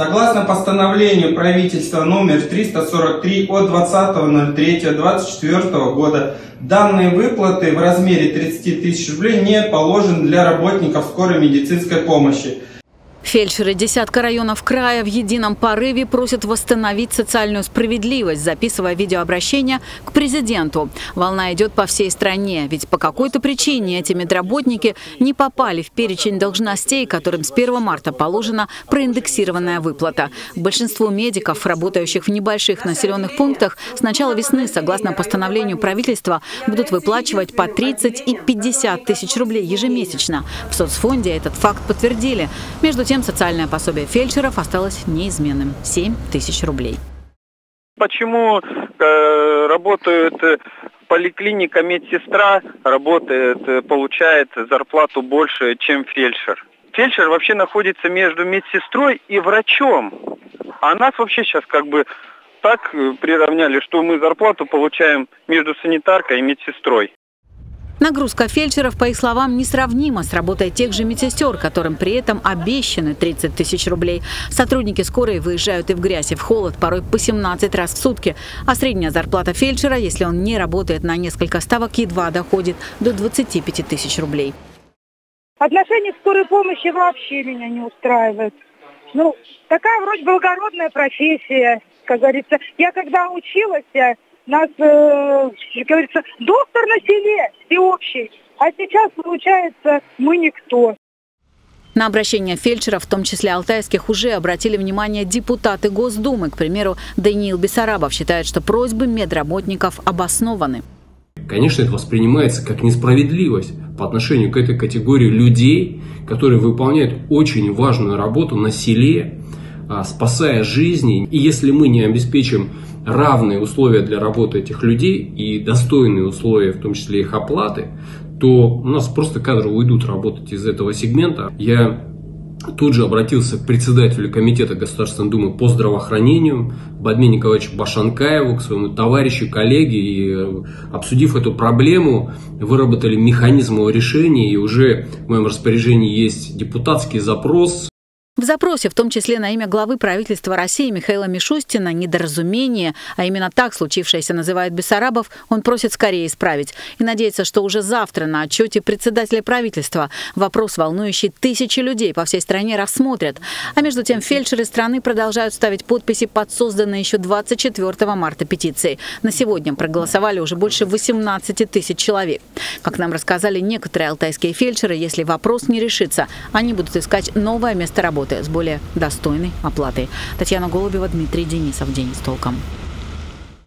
Согласно постановлению правительства номер 343 от 20.03.24 года, данные выплаты в размере 30 тысяч рублей не положены для работников скорой медицинской помощи. Фельдшеры десятка районов края в едином порыве просят восстановить социальную справедливость, записывая видеообращение к президенту. Волна идет по всей стране, ведь по какой-то причине эти медработники не попали в перечень должностей, которым с 1 марта положена проиндексированная выплата. Большинству медиков, работающих в небольших населенных пунктах, с начала весны, согласно постановлению правительства, будут выплачивать по 30 и 50 тысяч рублей ежемесячно. В соцфонде этот факт подтвердили. Между тем, социальное пособие фельдшеров осталось неизменным – 7 тысяч рублей. Почему э, работает э, поликлиника медсестра, работает, э, получает зарплату больше, чем фельдшер? Фельдшер вообще находится между медсестрой и врачом. А нас вообще сейчас как бы так э, приравняли, что мы зарплату получаем между санитаркой и медсестрой. Нагрузка фельдшеров, по их словам, несравнима с работой тех же медсестер, которым при этом обещаны 30 тысяч рублей. Сотрудники скорой выезжают и в грязь, и в холод, порой по 17 раз в сутки. А средняя зарплата фельдшера, если он не работает на несколько ставок, едва доходит до 25 тысяч рублей. Отношение к скорой помощи вообще меня не устраивает. Ну, такая вроде благородная профессия, как говорится. Я когда училась, нас, э, как говорится, доктор на селе всеобщий. А сейчас, получается, мы никто. На обращение фельдшеров, в том числе алтайских, уже обратили внимание депутаты Госдумы. К примеру, Даниил Бессарабов считает, что просьбы медработников обоснованы. Конечно, это воспринимается как несправедливость по отношению к этой категории людей, которые выполняют очень важную работу на селе, спасая жизни. И если мы не обеспечим равные условия для работы этих людей и достойные условия, в том числе их оплаты, то у нас просто кадры уйдут работать из этого сегмента. Я тут же обратился к председателю Комитета Государственной Думы по здравоохранению Бадме Николаевичу Башанкаеву, к своему товарищу, коллеге, и э, обсудив эту проблему, выработали механизм его решения, и уже в моем распоряжении есть депутатский запрос в запросе, в том числе на имя главы правительства России Михаила Мишустина, недоразумение, а именно так случившееся называет Бессарабов, он просит скорее исправить и надеется, что уже завтра на отчете председателя правительства вопрос, волнующий тысячи людей по всей стране, рассмотрят. А между тем фельдшеры страны продолжают ставить подписи под созданной еще 24 марта петиции. На сегодня проголосовали уже больше 18 тысяч человек. Как нам рассказали некоторые алтайские фельдшеры, если вопрос не решится, они будут искать новое место работы с более достойной оплатой. Татьяна Голубева, Дмитрий Денисов. День с толком.